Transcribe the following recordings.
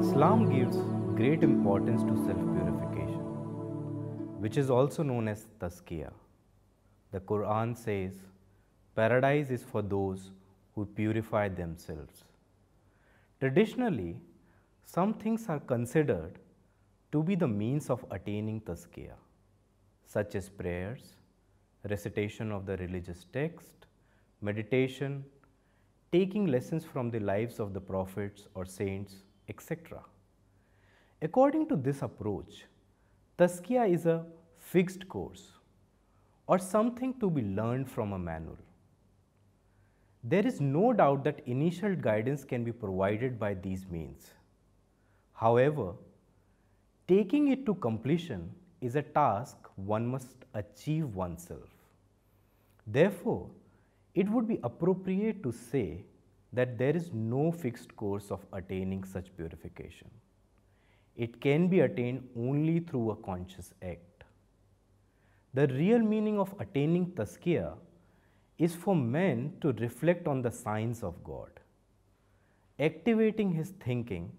Islam gives great importance to self purification, which is also known as tazkiyah. The Quran says, Paradise is for those who purify themselves. Traditionally, some things are considered to be the means of attaining tazkiyah, such as prayers, recitation of the religious text, meditation, taking lessons from the lives of the prophets or saints, etc. According to this approach, Tazkiyah is a fixed course or something to be learned from a manual. There is no doubt that initial guidance can be provided by these means. However, taking it to completion is a task one must achieve oneself. Therefore, it would be appropriate to say that there is no fixed course of attaining such purification. It can be attained only through a conscious act. The real meaning of attaining tazkiyah is for man to reflect on the signs of God, activating his thinking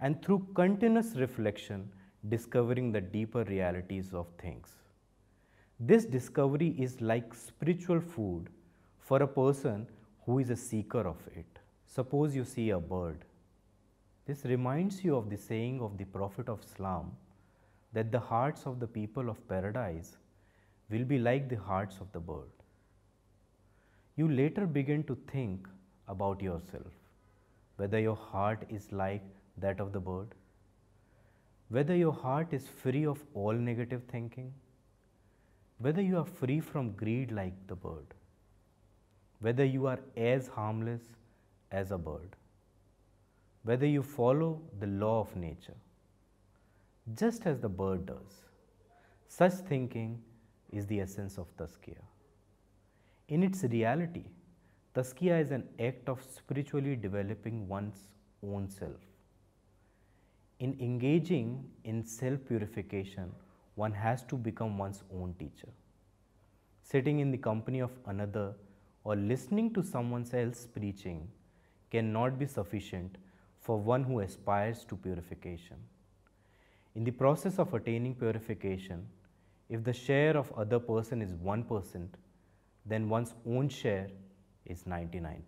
and through continuous reflection discovering the deeper realities of things. This discovery is like spiritual food for a person who is a seeker of it. Suppose you see a bird. This reminds you of the saying of the Prophet of Islam that the hearts of the people of paradise will be like the hearts of the bird. You later begin to think about yourself, whether your heart is like that of the bird, whether your heart is free of all negative thinking, whether you are free from greed like the bird, whether you are as harmless as a bird, whether you follow the law of nature, just as the bird does. Such thinking is the essence of Tazkiyah. In its reality, Tazkiyah is an act of spiritually developing one's own self. In engaging in self purification, one has to become one's own teacher. Sitting in the company of another or listening to someone else preaching cannot be sufficient for one who aspires to purification. In the process of attaining purification, if the share of other person is 1%, then one's own share is 99%.